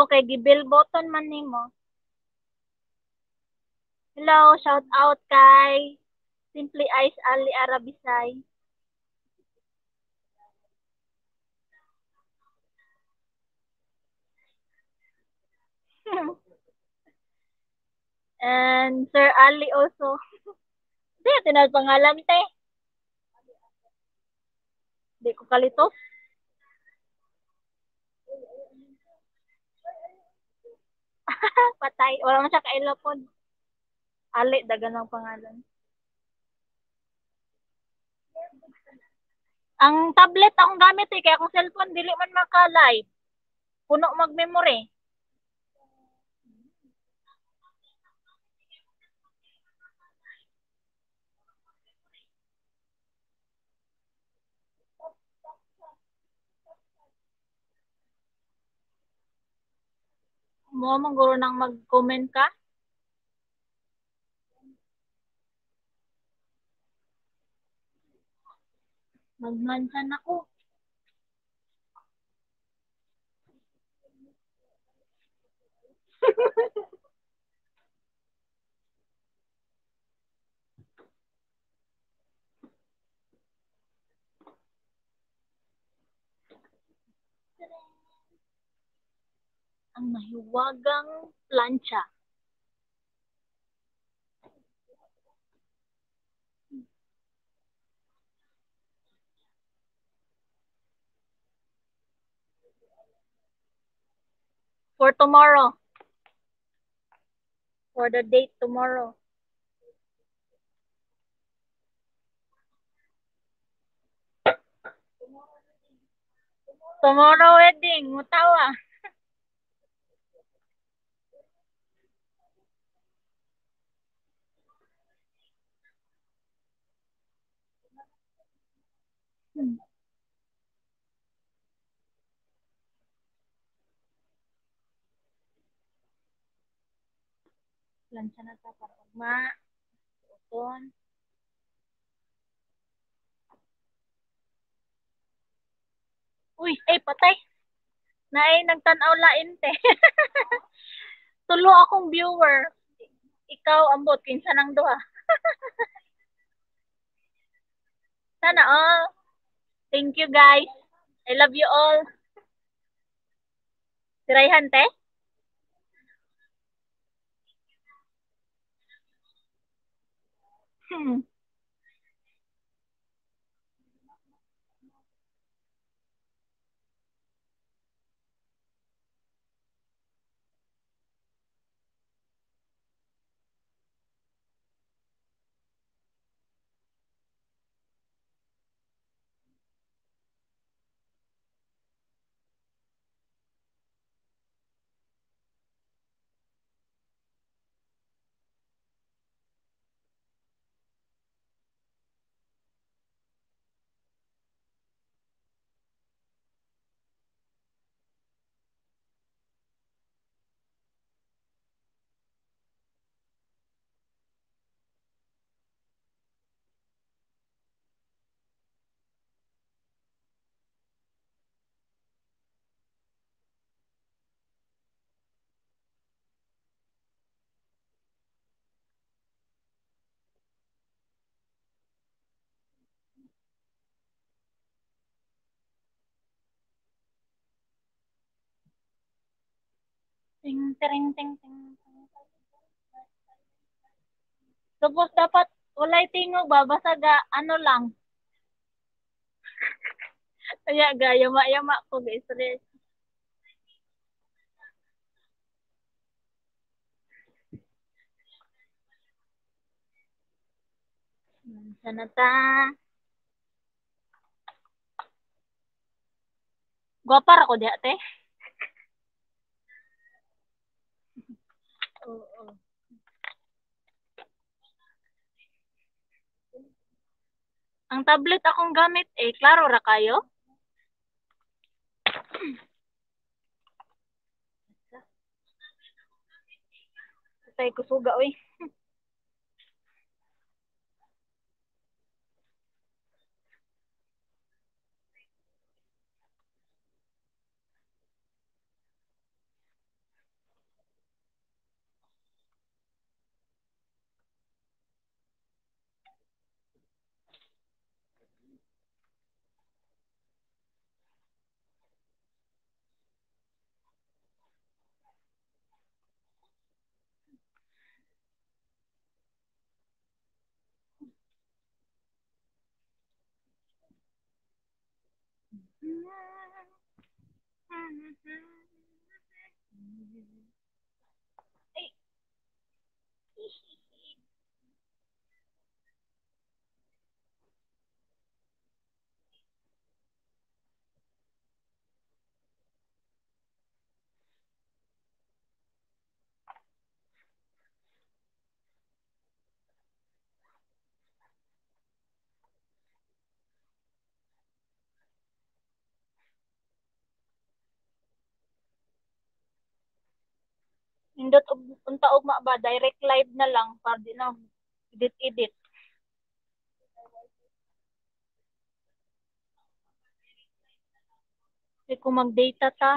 Okay, gibil button man nimo. Hello, shout out kay Simply Ice Ali Arabisay. And Sir Ali also. Hindi, tinawag pangalan, te. Hindi ko kalito. Patay. Wala man siya kailapod. Ali, dagan ang pangalan. Ang tablet akong gamit eh, kaya akong cellphone, dili man maka-live. Puno mag-memory. Mo mong guro nang mag-comment ka? Magmansan ako. Ang mahiwagang plancha. For tomorrow. For the date tomorrow. Tomorrow wedding, mutawa. Hmm. Plancha na ta para ma. Uton. Uy, ay patay. Naay nagtanaw lain te. Tulo akong viewer. Ikaw ambot kinsa nang duha. Sana all. Thank you guys. I love you all. Sirayhan te? Hmm. Ting, ting, ting, ting. Tapos dapat walay tingog ba basta ga ano lang. Kaya ga yama-yama ko guys. Stress. Sana ta. Gwapa ra ko diha te. Ang tablet akong gamit eh, klaro ra kayo? Patay ko suga, uy. Mm-hmm. Indot og unta ugma ba direct live na lang para di na edit edit. Kaya kung mag-data ta.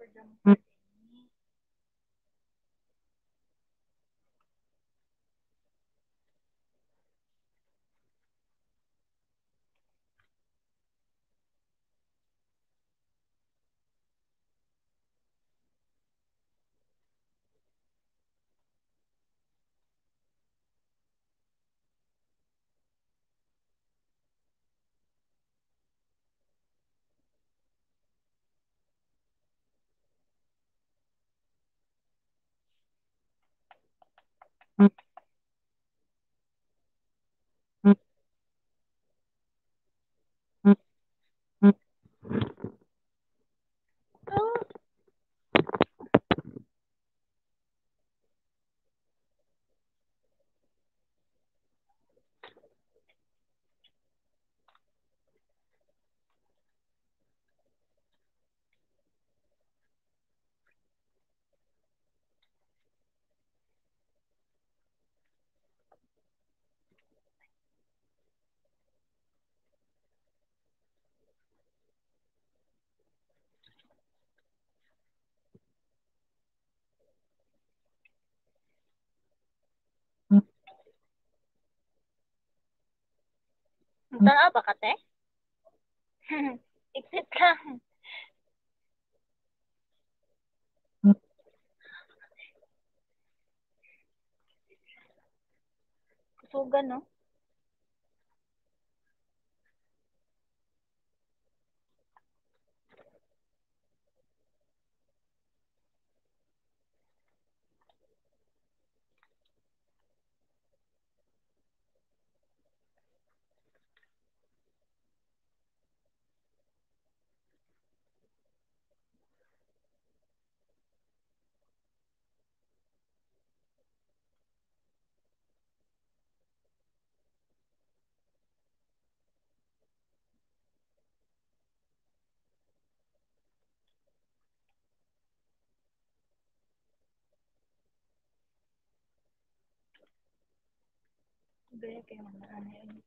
for example. Tanaw ba ka, te? Exit lang. Kusugan, no? de que mandaran.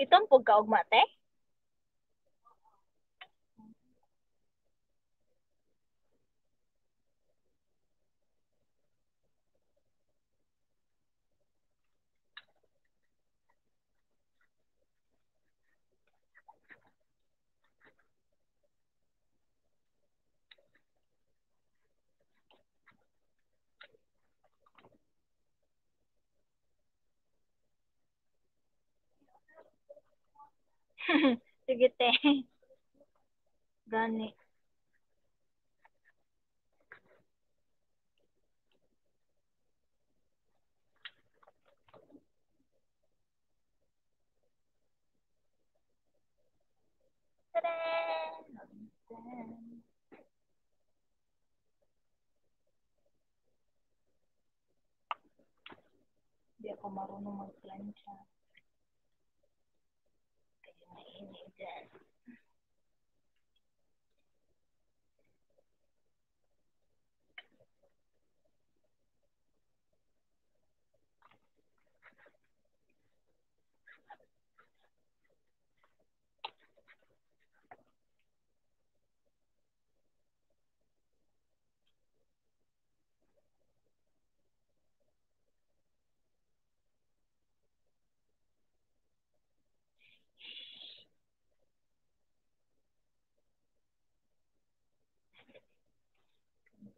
Yun. Itong pug ka Sige, te. Gani. Hindi ako marunong mag-plancha. in New Delhi.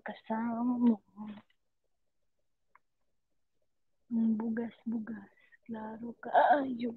kasama mo? Bugas-bugas, klaro ka, ayun.